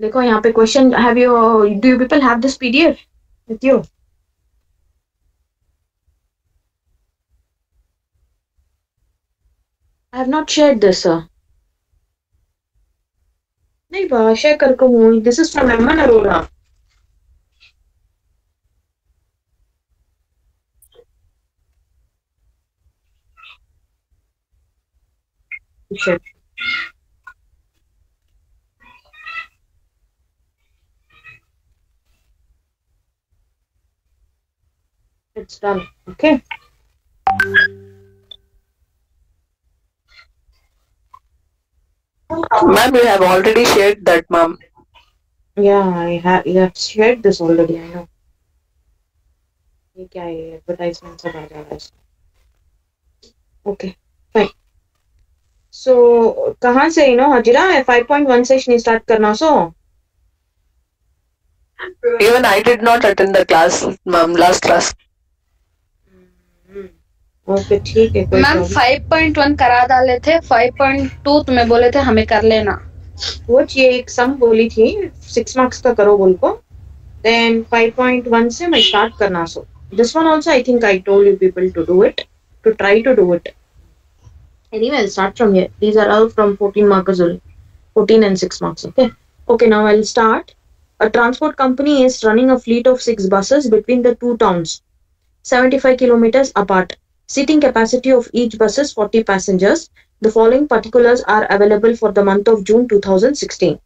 देखो यहाँ पे question have you do you people have this PDF with you I have not shared this, sir. नहीं बा share कर को हूँ this is from Aman Arora Shit. It's done. Okay. Ma'am, you have already shared that, ma'am. Yeah, I have. You have shared this already. I know. ये क्या है advertisement सब आ जा रहा है ओके फाइन सो कहाँ से यू नो हजरा है 5.1 से नहीं स्टार्ट करना सो Even I did not attend the class, ma'am, last class. Ma'am five point one करा डाले थे फाइव पॉइंट टू तुम्हें बोले थे हमें कर लेना। वो ये एक सम बोली थी सिक्स मार्क्स का करो बोल को। देन फाइव पॉइंट वन से मैं स्टार्ट करना so this one also I think I told you people to do it to try to do it any well start from here these are all from fourteen marks only fourteen and six marks okay okay now I will start a transport company is running a fleet of six buses between the two towns seventy five kilometres apart seating capacity of each bus is 40 passengers the following particulars are available for the month of June 2016.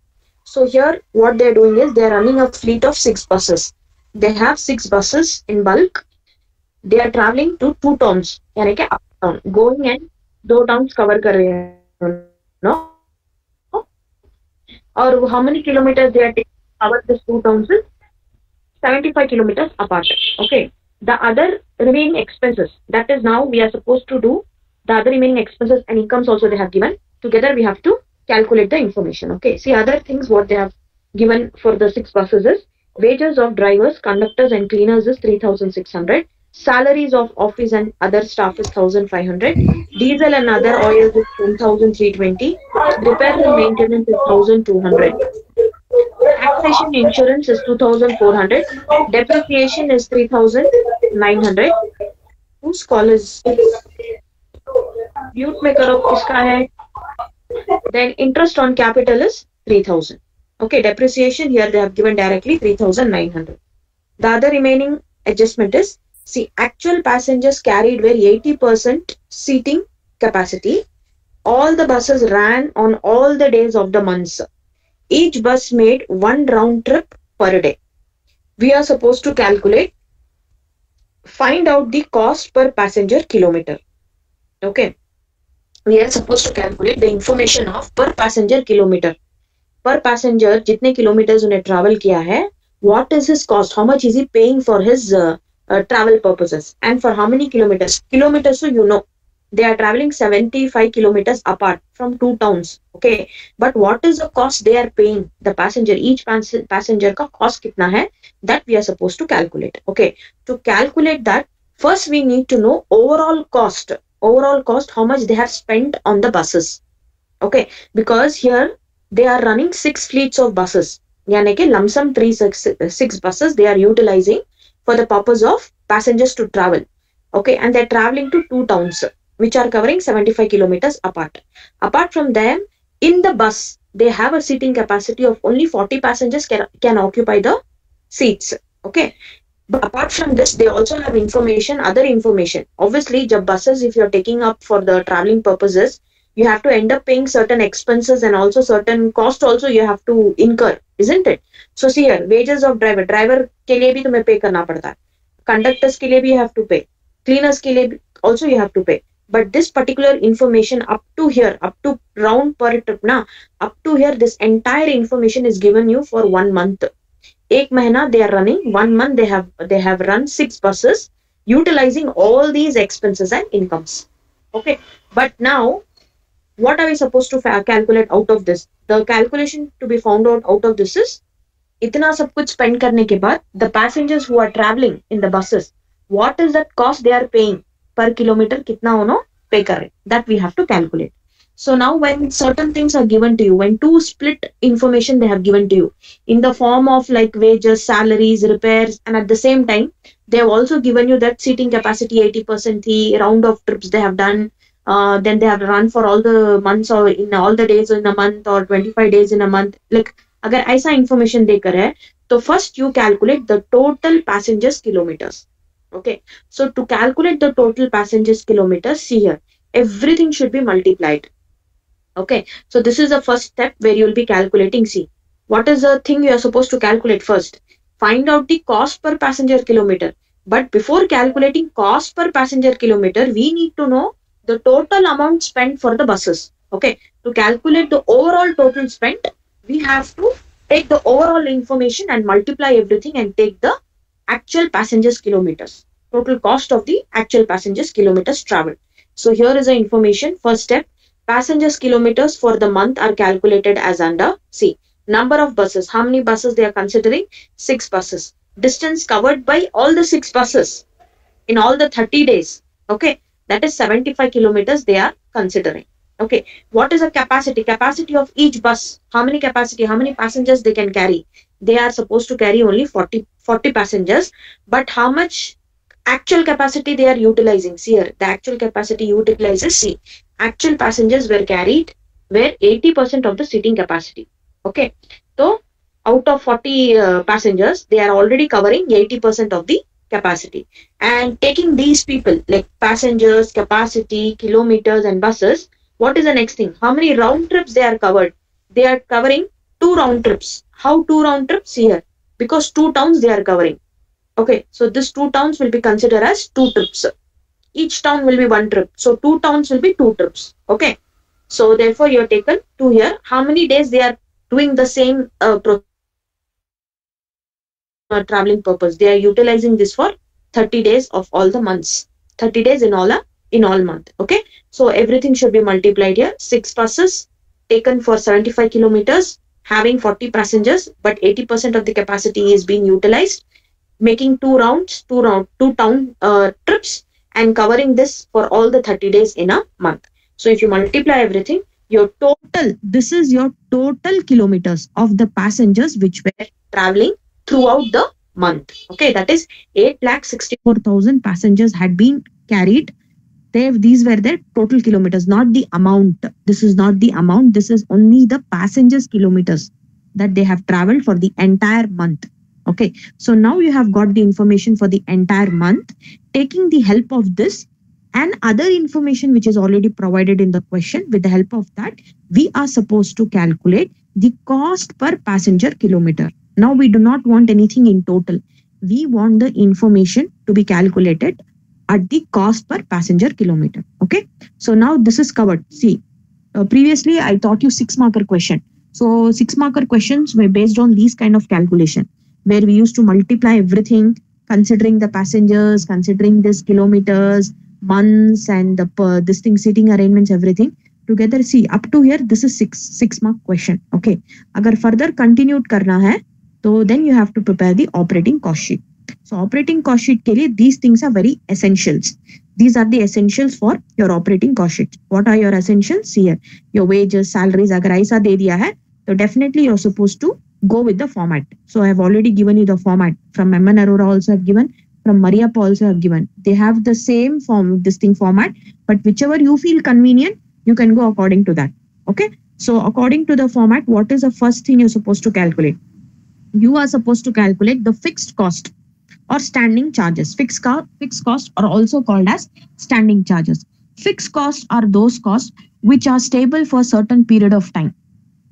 So here what they're doing is they're running a fleet of six buses. They have six buses in bulk. They are traveling to two towns. यानी कि up town. Going and दो towns cover कर रहे हैं no? और how many kilometers they are taking to cover these two towns is 75 kilometers apart. Okay. The other remaining expenses, that is now we are supposed to do the other remaining expenses and incomes also they have given. Together we have to calculate the information. Okay. See other things what they have given for the six buses is wages of drivers, conductors and cleaners is 3600. Salaries of office and other staff is 1500. Diesel and other oils is 1320. Repair and maintenance is 1200. Taxation insurance is 2400. Depreciation is 3900. Whose call is mute में करो किसका है then interest on capital is 3000 okay depreciation here they have given directly 3900 the other remaining adjustment is see actual passengers carried were 80% seating capacity all the buses ran on all the days of the months Each bus made one round trip per day we are supposed to calculate find out the cost per passenger kilometer okay we are supposed to calculate the information of per passenger kilometer per passenger जितने kilometers उन्हें travel किया है what is his cost how much is he paying for his uh, uh, travel purposes and for how many kilometers kilometers so you know they are traveling 75 kilometers apart from two towns okay but what is the cost they are paying the passenger each pas- passenger का cost कितना है that we are supposed to calculate okay to calculate that first we need to know overall cost overall cost how much they have spent on the buses okay because here they are running six fleets of buses यानी कि lump sum three six, six buses they are utilizing for the purpose of passengers to travel okay and they're traveling to two towns which are covering 75 kilometers apart apart from them in the bus they have a seating capacity of only 40 passengers can, can occupy the seats okay but apart from this they also have information other information obviously the buses if you're taking up for the traveling purposes you have to end up paying certain expenses and also certain cost also you have to incur isn't it so see here wages of driver driver के लिए भी तुम्हें पे करना पड़ता है conductors के लिए भी you have to pay cleaners के लिए भी also you have to pay but this particular information up to here up to round per trip na up to here this entire information is given you for one month एक महीना they are running one month they have they have run six buses utilizing all these expenses and incomes okay but now what are we supposed to fa- calculate out of this the calculation to be found out out of this is इतना सब कुछ spend करने के बाद the passengers who are traveling in the buses what is that cost they are paying Per kilometer कितना उन्होंने पे कर रहे that we have to calculate So now when certain things are given to you, when two split information they have given to you in the form of like wages, salaries, repairs, and at the same time, they have also given you that seating capacity 80%, the round of trips they have done, uh, then they have run for all the months or in all the days in a month or 25 days in a month. Like अगर ऐसा information देकर है तो first you calculate the total passengers kilometers. Okay, so to calculate the total passengers kilometers, see here, everything should be multiplied. Okay, so this is the first step where you will be calculating. See, what is the thing you are supposed to calculate first? Find out the cost per passenger kilometer. But before calculating cost per passenger kilometer, we need to know the total amount spent for the buses. Okay, to calculate the overall total spent, we have to take the overall information and multiply everything and take the actual passengers kilometers. Total cost of the actual passengers kilometers traveled so here is the information. First step passengers kilometers for the month are calculated as under see number of buses. How many buses they are considering? Six buses. Distance covered by all the six buses in all the 30 days. Okay? That is 75 kilometers they are considering. Okay? What is the capacity? Capacity of each bus. How many capacity? How many passengers they can carry they are supposed to carry only 40 40 passengers. But how much actual capacity they are utilizing? See here the actual capacity utilizes see actual passengers were carried were 80% of the seating capacity. Okay. So out of 40 uh, passengers they are already covering 80% of the capacity. And taking these people like passengers capacity kilometers and buses what is the next thing? How many round trips they are covered? They are covering two round trips. How two round trips here? Because two towns they are covering. Okay so these two towns will be considered as two trips. Each town will be one trip. So two towns will be two trips. Okay so therefore you have taken two here. How many days they are doing the same uh, uh, traveling purpose? They are utilizing this for 30 days of all the months. 30 days in all a in all month. Okay so everything should be multiplied here. Six buses taken for 75 kilometers having 40 passengers but 80% of the capacity is being utilized making two rounds two round two town uh, trips and covering this for all the 30 days in a month. So if you multiply everything your total this is your total kilometers of the passengers which were traveling throughout the month. Okay that is 8 lakh 64000 passengers had been carried they these were the total kilometers not the amount. This is not the amount. This is only the passengers kilometers that they have traveled for the entire month. Okay. So now you have got the information for the entire month. Taking the help of this and other information which is already provided in the question with the help of that we are supposed to calculate the cost per passenger kilometer. Now we do not want anything in total. We want the information to be calculated at the cost per passenger kilometer okay? So now this is covered. See uh, previously i taught you six marker question. So six marker questions were based on these kind of calculation where we used to multiply everything considering the passengers considering this kilometers months and the per, this thing seating arrangements everything. Together see up to here this is six six mark question okay? Agar further continued karna hai so then you have to prepare the operating cost sheet so operating cost sheet ke liye, these things are very essentials. These are the essentials for your operating cost sheet. What are your essentials here? Your wages, salaries, agar aisa de diya hai, so definitely you're supposed to go with the format. So I have already given you the format from MN Arora also have given, from Maria Paul also have given. They have the same form, this thing format, but whichever you feel convenient, you can go according to that. Okay. So according to the format, what is the first thing you're supposed to calculate? You are supposed to calculate the fixed cost or standing charges. Fixed, co- fixed costs are also called as standing charges. Fixed costs are those costs which are stable for a certain period of time,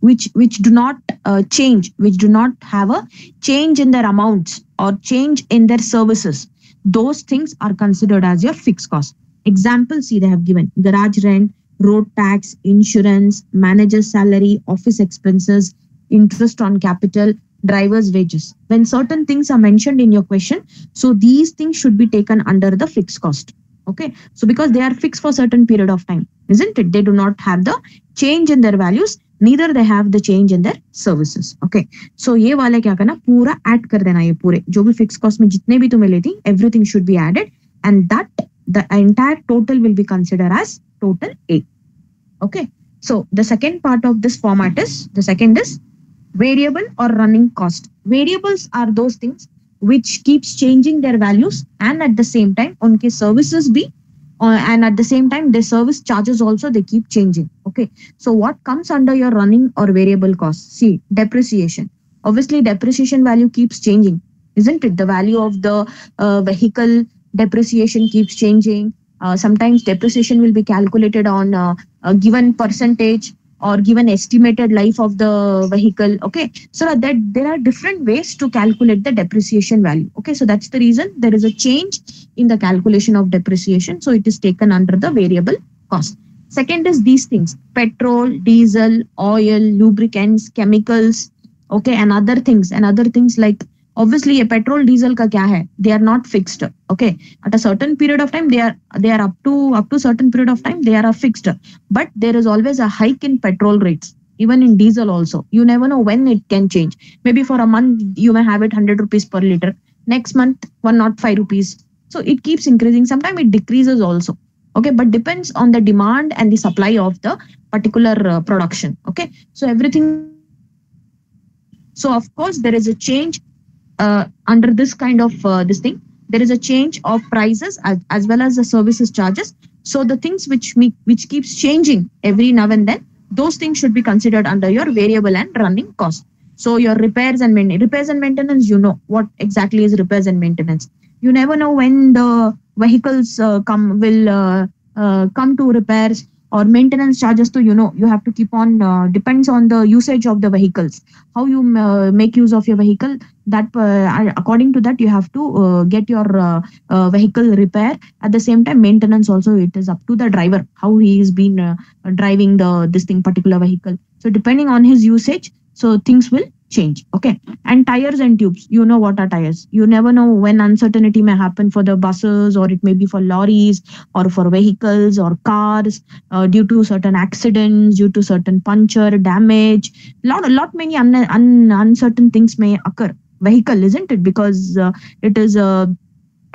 which which do not uh, change, which do not have a change in their amounts or change in their services. Those things are considered as your fixed cost. Example, see they have given garage rent, road tax, insurance, manager's salary, office expenses, interest on capital, driver's wages. When certain things are mentioned in your question, so these things should be taken under the fixed cost. Okay, so because they are fixed for certain period of time, isn't it? They do not have the change in their values, neither they have the change in their services. Okay, so ये वाले क्या करना पूरा add कर देना ये पूरे जो भी फिक्स कॉस्ट में जितने भी तुम्हें लेती everything should be added and that the entire total will be considered as total A. Okay, So the second part of this format is the second is variable or running cost. Variables are those things which keeps changing their values and at the same time unke services be, uh, and at the same time the service charges also they keep changing okay? So what comes under your running or variable cost? See depreciation. Obviously depreciation value keeps changing isn't it? The value of the uh, vehicle depreciation keeps changing. Uh, sometimes depreciation will be calculated on uh, a given percentage or given estimated life of the vehicle okay? So that there are different ways to calculate the depreciation value okay? So that's the reason there is a change in the calculation of depreciation. So it is taken under the variable cost. Second is these things petrol diesel oil lubricants chemicals okay? And other things and other things like obviously a petrol diesel ka kya hai? They are not fixed okay? At a certain period of time they are they are up to up to certain period of time they are fixed. But there is always a hike in petrol rates even in diesel also. You never know when it can change. Maybe for a month you may have it 100 rupees per liter. Next month 105 rupees. So it keeps increasing. Sometimes it decreases also okay? But depends on the demand and the supply of the particular uh, production okay? So everything so of course there is a change uh, under this kind of uh, this thing there is a change of prices as, as well as the services charges. So the things which me, which keeps changing every now and then those things should be considered under your variable and running cost. So your repairs and maintenance repairs and maintenance you know what exactly is repairs and maintenance. You never know when the vehicles uh, come will uh, uh, come to repairs or maintenance charges to you know you have to keep on uh, depends on the usage of the vehicles. How you uh, make use of your vehicle that uh, according to that you have to uh, get your uh, uh, vehicle repair. At the same time maintenance also it is up to the driver how he has been driving the this thing particular vehicle. So depending on his usage so things will change okay? And tires and tubes you know what are tires. You never know when uncertainty may happen for the buses or it may be for lorries or for vehicles or cars uh, due to certain accidents due to certain puncture damage. Lot a lot many un, un, uncertain things may occur. Vehicle isn't it? Because uh, it is uh,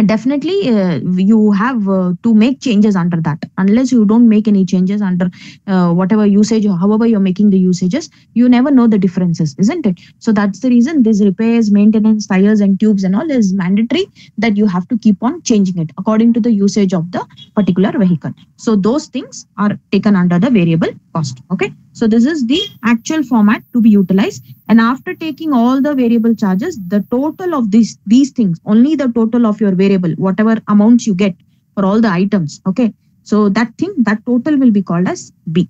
definitely uh, you have uh, to make changes under that. Unless you don't make any changes under uh, whatever usage or however you're making the usages you never know the differences isn't it? So that's the reason this repairs maintenance tires and tubes and all is mandatory that you have to keep on changing it according to the usage of the particular vehicle. So those things are taken under the variable cost okay so this is the actual format to be utilized. And after taking all the variable charges the total of these these things only the total of your variable whatever amounts you get for all the items okay? So that thing that total will be called as b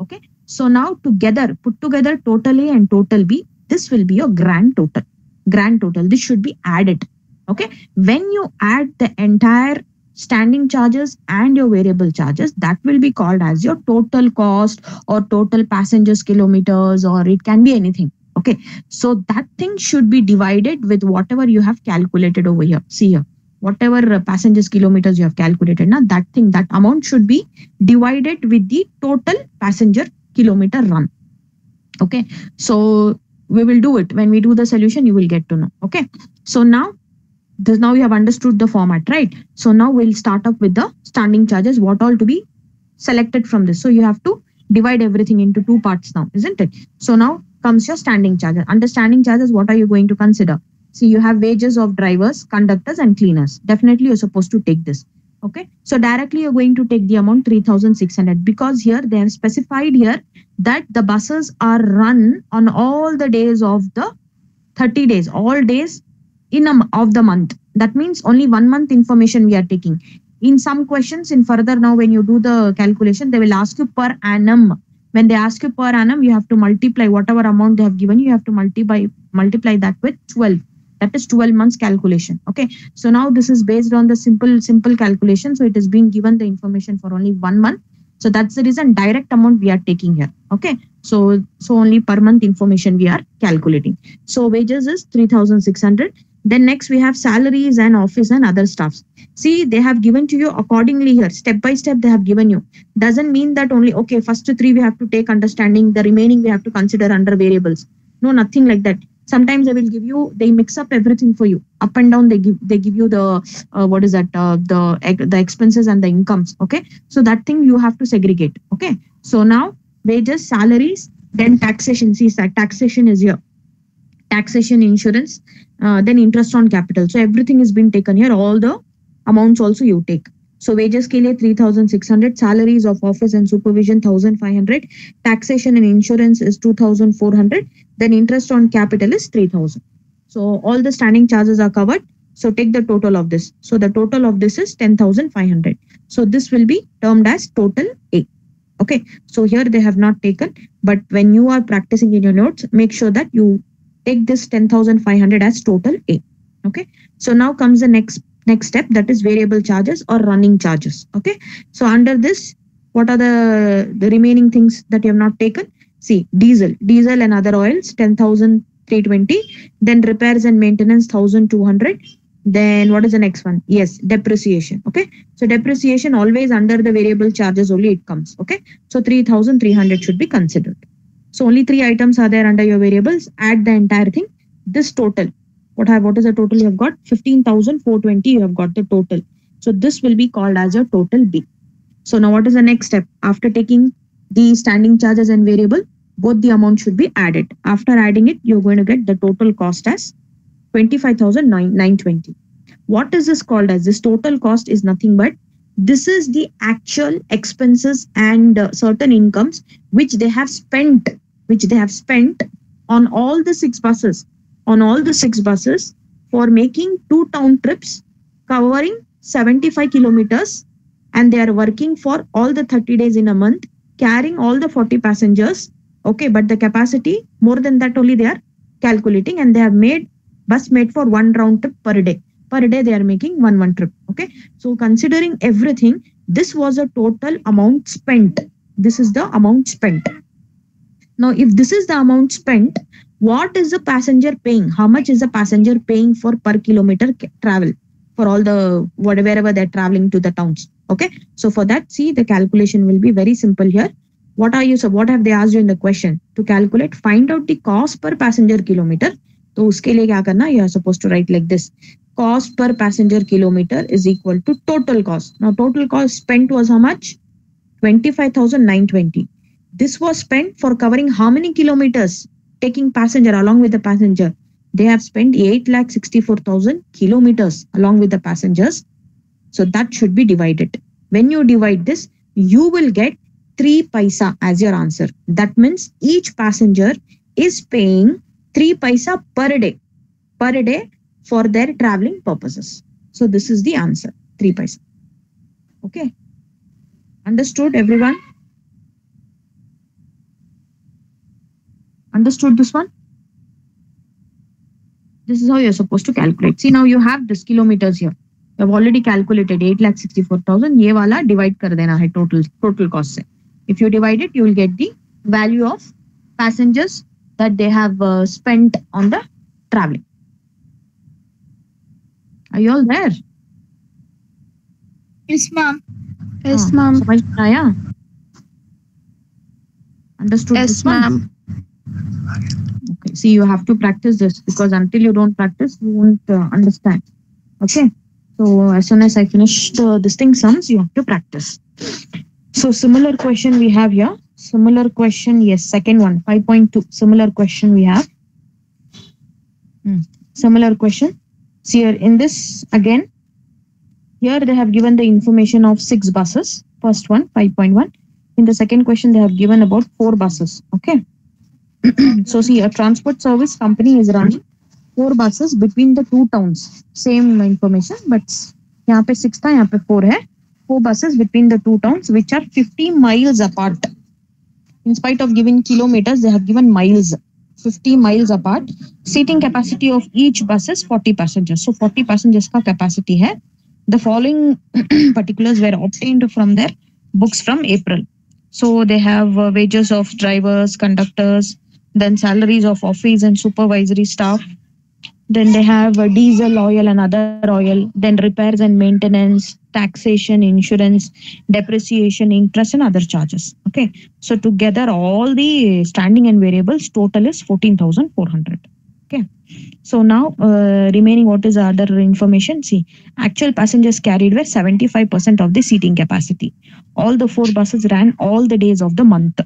okay? So now together put together total a and total b this will be your grand total. Grand total this should be added okay? When you add the entire standing charges and your variable charges that will be called as your total cost or total passengers kilometers or it can be anything okay? So that thing should be divided with whatever you have calculated over here. See here whatever uh, passengers kilometers you have calculated now that thing that amount should be divided with the total passenger kilometer run okay? So we will do it. When we do the solution you will get to know okay? So now this now you have understood the format right? So now we'll start up with the standing charges what all to be selected from this. So you have to divide everything into two parts now isn't it? So now comes your standing charges. Under standing charges what are you going to consider? See you have wages of drivers conductors and cleaners. Definitely you're supposed to take this okay? So directly you're going to take the amount 3600 because here they have specified here that the buses are run on all the days of the 30 days. All days in a, of the month. That means only one month information we are taking. In some questions in further now when you do the calculation they will ask you per annum. When they ask you per annum you have to multiply whatever amount they have given you you have to multiply multiply that with 12 that is 12 months calculation okay? So now this is based on the simple simple calculation. So it is being given the information for only one month. So that's the reason direct amount we are taking here okay? So so only per month information we are calculating. So wages is 3600 then next we have salaries and office and other stuffs see they have given to you accordingly here. Step by step they have given you. Doesn't mean that only okay first to three we have to take understanding the remaining we have to consider under variables. No nothing like that. Sometimes they will give you they mix up everything for you. Up and down they give they give you the uh, what is that uh, the the expenses and the incomes okay? So that thing you have to segregate okay? So now wages, salaries, then taxation. See, taxation is here. Taxation, insurance, uh, then interest on capital. So everything is being taken here. All the amounts also you take. So wages ke liye 3600, salaries of office and supervision 1500, taxation and insurance is 2400, then interest on capital is 3000. So all the standing charges are covered. So take the total of this. So the total of this is 10,500. So this will be termed as total A. Okay. So here they have not taken, but when you are practicing in your notes, make sure that you take this 10,500 as total A. Okay. So now comes the next next step that is variable charges or running charges. Okay. So under this, what are the, the remaining things that you have not taken? See, diesel, diesel and other oils, 10,320. Then repairs and maintenance, 1,200. Then what is the next one? Yes, depreciation. Okay. So depreciation always under the variable charges only it comes. Okay. So 3,300 should be considered. So only three items are there under your variables. Add the entire thing. This total. What have what is the total you have got? 15,420 you have got the total. So this will be called as your total B. So now what is the next step? After taking the standing charges and variable, both the amount should be added. After adding it, you're going to get the total cost as 25,920. What is this called as? This total cost is nothing but this is the actual expenses and uh, certain incomes which they have spent, which they have spent on all the six buses, on all the six buses for making two town trips covering 75 kilometers and they are working for all the 30 days in a month carrying all the 40 passengers. Okay but the capacity more than that only they are calculating and they have made bus made for one round trip per day per day they are making one one trip okay so considering everything this was a total amount spent this is the amount spent now if this is the amount spent what is the passenger paying how much is the passenger paying for per kilometer ca- travel for all the whatever wherever they're traveling to the towns okay so for that see the calculation will be very simple here what are you so what have they asked you in the question to calculate find out the cost per passenger kilometer तो उसके लिए क्या करना you are supposed to write like this cost per passenger kilometer is equal to total cost. Now total cost spent was how much? 25920 this was spent for covering how many kilometers taking passenger along with the passenger? They have spent 8 lakh 64000 kilometers along with the passengers. So that should be divided. When you divide this you will get 3 paisa as your answer. That means each passenger is paying 3 paisa per day. Per day for their traveling purposes. So this is the answer, 3 paisa. Okay. Understood everyone? Understood this one? This is how you're supposed to calculate. See now you have this kilometers here. You have already calculated 8,64,000. Ye wala divide kar dena hai total, total cost se. If you divide it, you will get the value of passengers that they have uh, spent on the traveling. Are you all there? Yes, ma'am. Yes, ma'am. Sabay. Understood yes, ma'am. Okay. See, you have to practice this because until you don't practice, you won't uh, understand. Okay. So as soon as I finish the, uh, this thing sums, you have to practice. So similar question we have here. Similar question, yes, second one, 5.2. Similar question we have. Hmm. Similar question. See here in this again, here they have given the information of six buses. First one, 5.1. In the second question, they have given about four buses. Okay. so see a transport service company is running four buses between the two towns same information but यहाँ पे six था यहाँ पे four है four buses between the two towns which are 50 miles apart in spite of giving kilometers they have given miles 50 miles apart seating capacity of each bus is 40 passengers so 40 passengers का capacity है the following particulars were obtained from their books from April so they have uh, wages of drivers, conductors, then salaries of office and supervisory staff. Then they have uh, diesel oil and other oil, then repairs and maintenance, taxation, insurance, depreciation, interest, and other charges. Okay. So together, all the standing and variables total is 14,400. Okay. So now uh, remaining what is the other information? See, actual passengers carried were 75% of the seating capacity all the four buses ran all the days of the month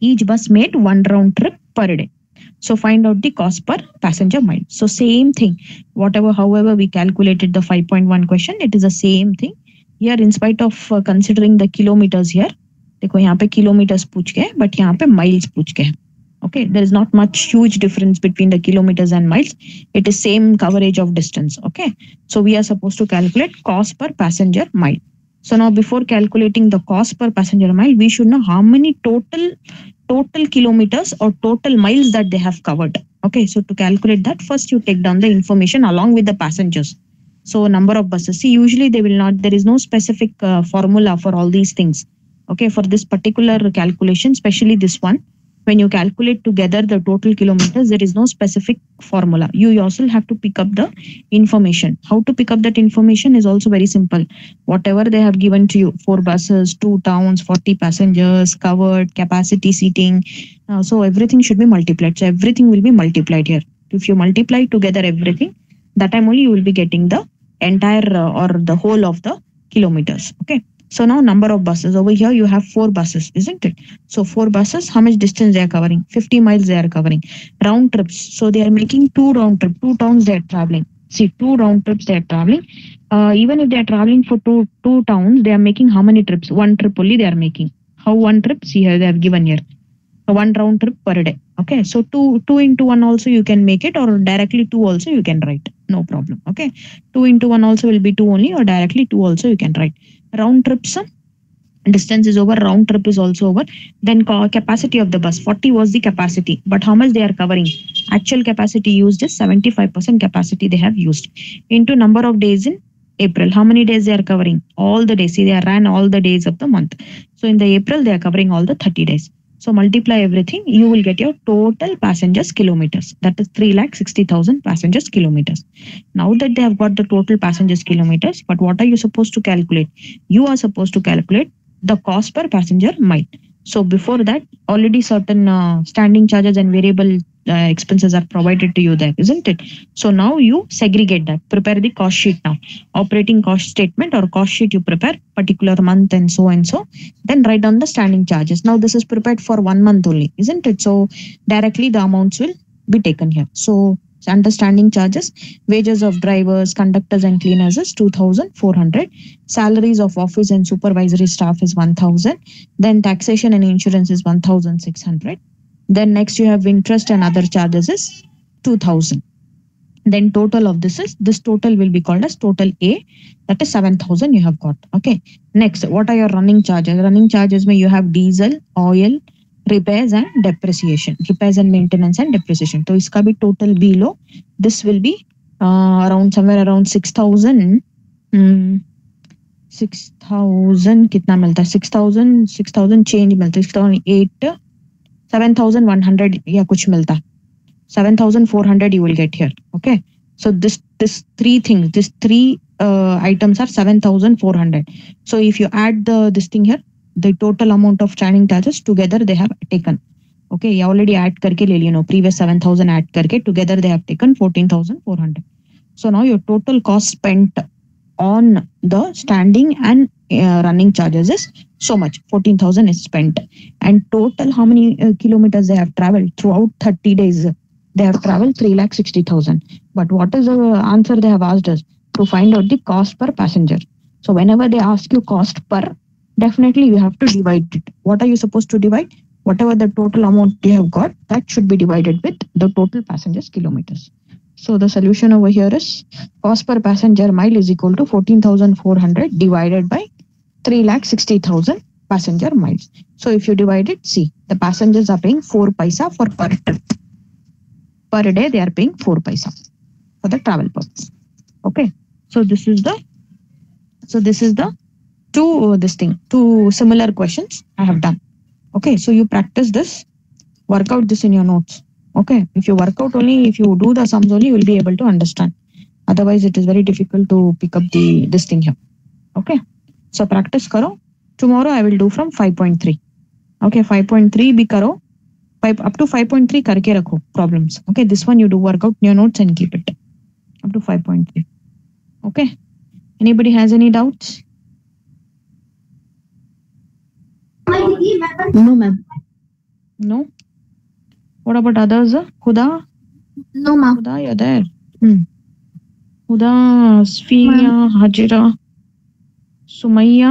each bus made one round trip per day so find out the cost per passenger mile so same thing whatever however we calculated the 5.1 question it is the same thing here in spite of uh, considering the kilometers here देखो यहाँ पे kilometers पूछ के but यहाँ पे miles पूछ के okay there is not much huge difference between the kilometers and miles it is same coverage of distance okay so we are supposed to calculate cost per passenger mile so now before calculating the cost per passenger mile we should know how many total total kilometers or total miles that they have covered. Okay so to calculate that first you take down the information along with the passengers. So number of buses. See usually they will not there is no specific uh, formula for all these things. Okay for this particular calculation especially this one when you calculate together the total kilometers there is no specific formula. You yourself have to pick up the information. How to pick up that information is also very simple. Whatever they have given to you four buses two towns 40 passengers covered capacity seating uh, so everything should be multiplied. So everything will be multiplied here. If you multiply together everything that time only you will be getting the entire uh, or the whole of the kilometers. Okay so now number of buses. Over here you have four buses isn't it? So four buses how much distance they are covering? 50 miles they are covering. Round trips. So they are making two round trip two towns they are traveling. See two round trips they are traveling. Uh, even if they are traveling for two two towns they are making how many trips? One trip only they are making. How one trip? See here they have given here one round trip per day. Okay? So two two into one also you can make it or directly two also you can write. No problem. Okay? Two into one also will be two only or directly two also you can write. Round trips distance is over round trip is also over. Then capacity of the bus 40 was the capacity but how much they are covering? Actual capacity used is 75% capacity they have used. Into number of days in april how many days they are covering? All the days. See they ran all the days of the month. So in the april they are covering all the 30 days so multiply everything you will get your total passengers kilometers. That is 3 lakh 60000 passengers kilometers. Now that they have got the total passengers kilometers but what are you supposed to calculate? You are supposed to calculate the cost per passenger mile. So before that, already certain uh, standing charges and variable uh, expenses are provided to you there, isn't it? So now you segregate that. Prepare the cost sheet now. Operating cost statement or cost sheet you prepare particular month and so and so. Then write down the standing charges. Now this is prepared for one month only, isn't it? So directly the amounts will be taken here. So understanding charges, wages of drivers, conductors and cleaners is 2400 salaries of office and supervisory staff is 1000 then taxation and insurance is 1600 then next you have interest and other charges is 2000 then total of this is this total will be called as total a that is 7000 you have got okay next what are your running charges running charges may you have diesel oil repairs and depreciation repairs and maintenance and depreciation so iska bhi total below this will be uh, around somewhere around 6000 hmm, 6000 कितना मिलता है 6000 6000 change मिलता है 6008 7100 या कुछ मिलता है 7400 you will get here okay so this this three things this three uh, items are 7400 so if you add the this thing here the total amount of standing charges together they have taken okay ये already add करके ले लिया no previous 7000 add करके together they have taken 14400 so now your total cost spent on the standing and uh, running charges is so much. 14000 is spent. And total how many uh, kilometers they have traveled throughout 30 days? They have traveled 3 lakh 60000 but what is the answer they have asked us to find out the cost per passenger. So whenever they ask you cost per definitely you have to divide it. What are you supposed to divide? Whatever the total amount you have got that should be divided with the total passengers kilometers. So the solution over here is cost per passenger mile is equal to 14400 divided by 3 lakh 60000 passenger miles. So if you divide it see the passengers are paying 4 paisa for per trip. Per day they are paying 4 paisa for the travel purpose. Okay? So this is the so this is the two uh, this thing two similar questions i have done. Okay? So you practice this work out this in your notes. Okay? If you work out only if you do the sums only you will be able to understand. Otherwise it is very difficult to pick up the this thing here. Okay so practice करो tomorrow I will do from 5.3 okay 5.3 भी करो five up to 5.3 करके रखो problems okay this one you do work out your notes and keep it up to 5.3 okay anybody has any doubts No, ma'am. No. What about others? Huda? No, ma'am. Huda, you're there. Hmm. Huda, Hajira. Sumaya.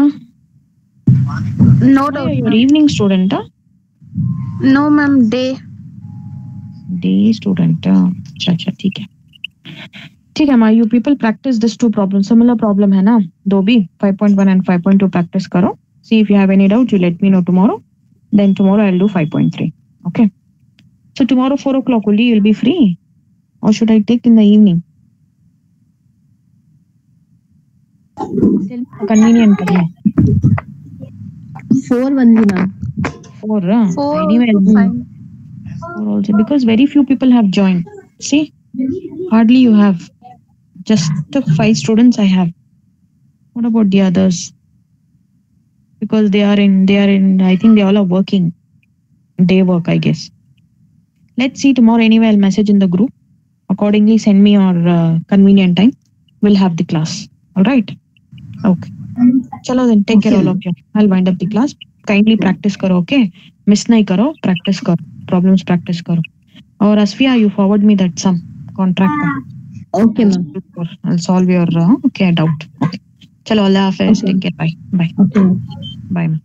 No doubt. ma'am. evening student, huh? No, ma'am. Day. Day student अच्छा अच्छा ठीक है ठीक है माँ you people practice this two problem similar problem है ना दो भी 5.1 एंड 5.2 प्रैक्टिस करो see if you have any doubt you let me know tomorrow then tomorrow I will do 5.3 okay so tomorrow 4 o'clock only you'll be free or should i take in the evening Tell me a convenient Four only, ma'am. or uh, Four. anyway or also because very few people have joined. See, hardly you have. Just the five students I have. What about the others? Because they are in, they are in. I think they all are working. Day work, I guess. Let's see tomorrow. Anyway, I'll message in the group. Accordingly, send me your uh, convenient time. We'll have the class. All right. Okay चलो then take care all of you I will wind up the class kindly practice करो okay miss नहीं करो practice करो. Problems practice करो. और Asfiya you forward me that some contract okay ma'am I will solve your okay doubt चलो अल्लाह हाफिज take care bye bye okay bye ma'am